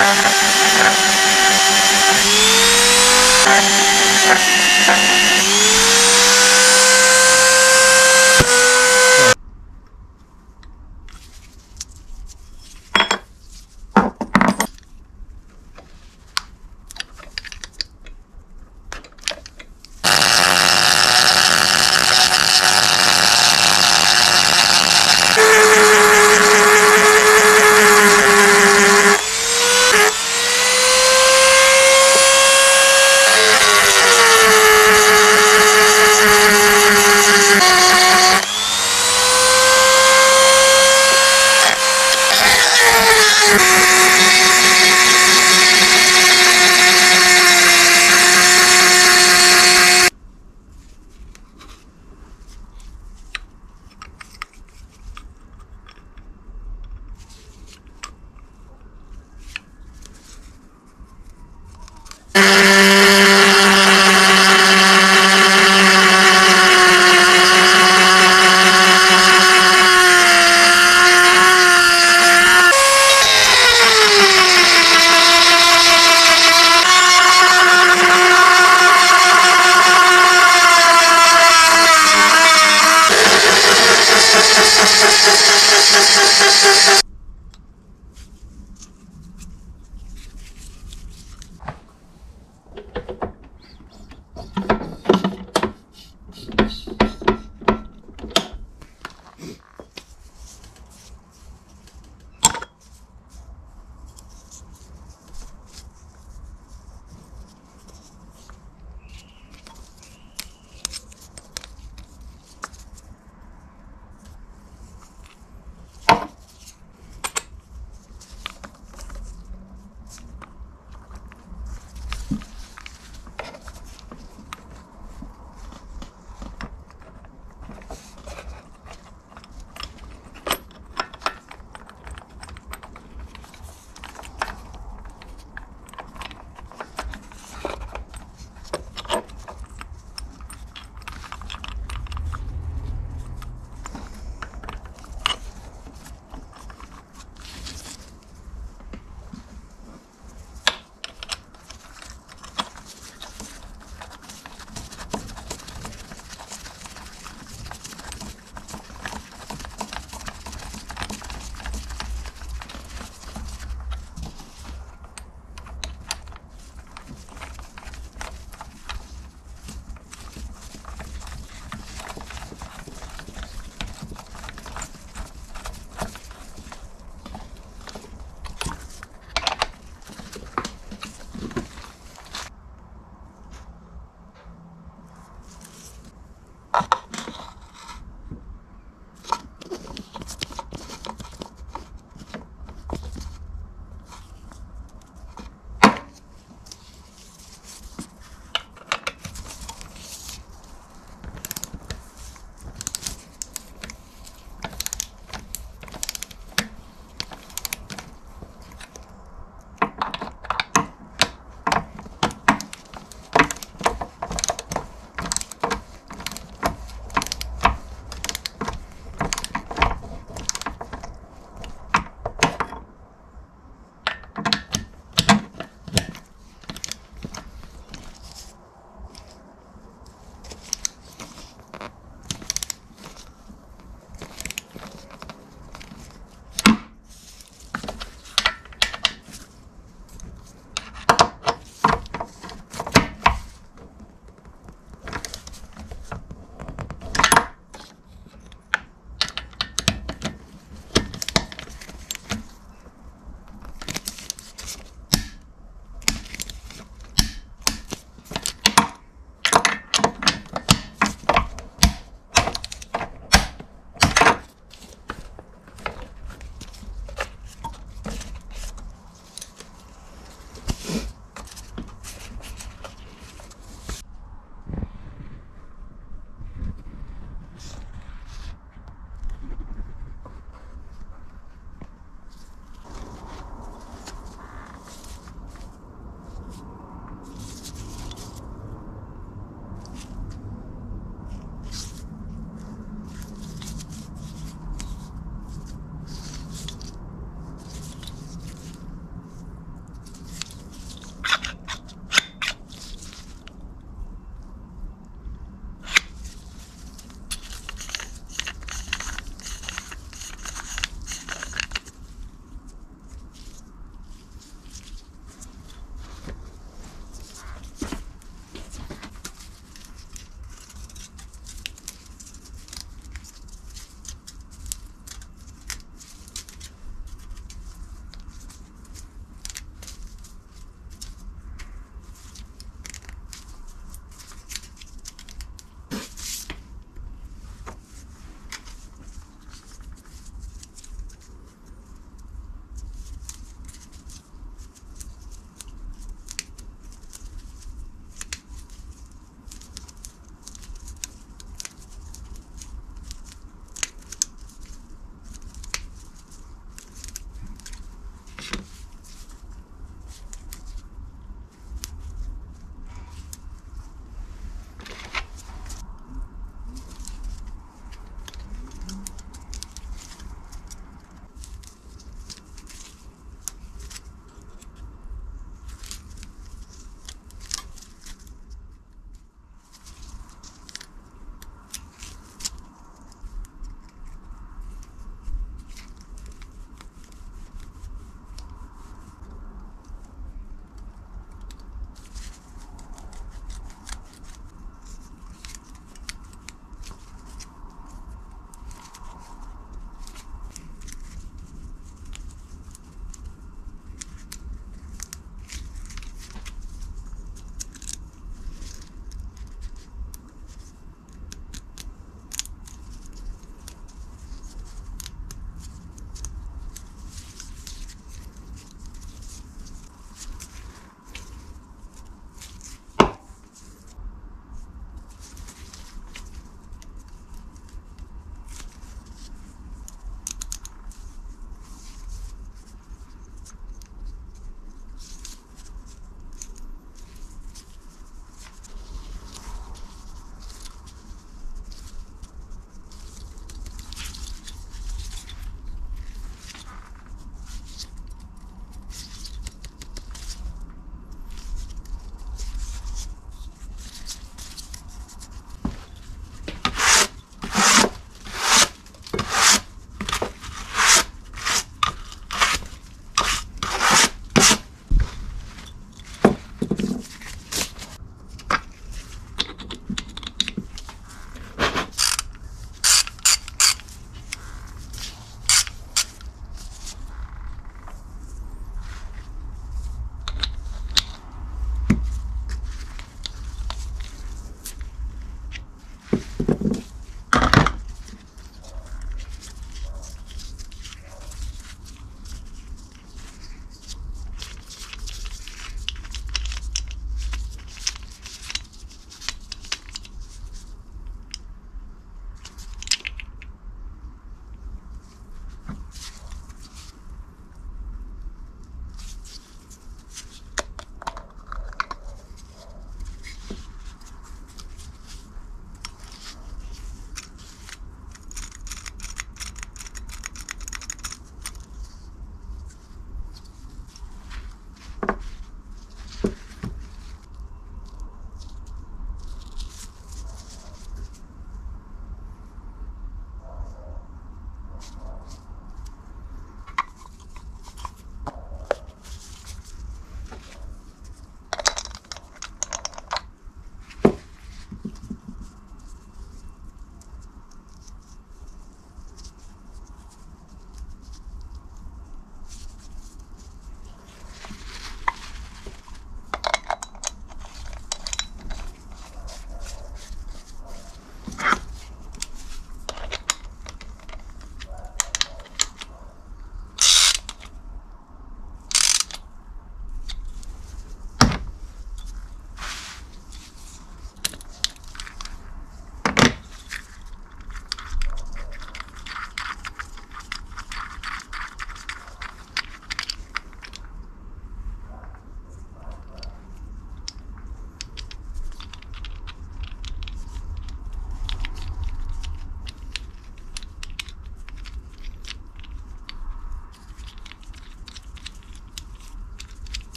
Gracias.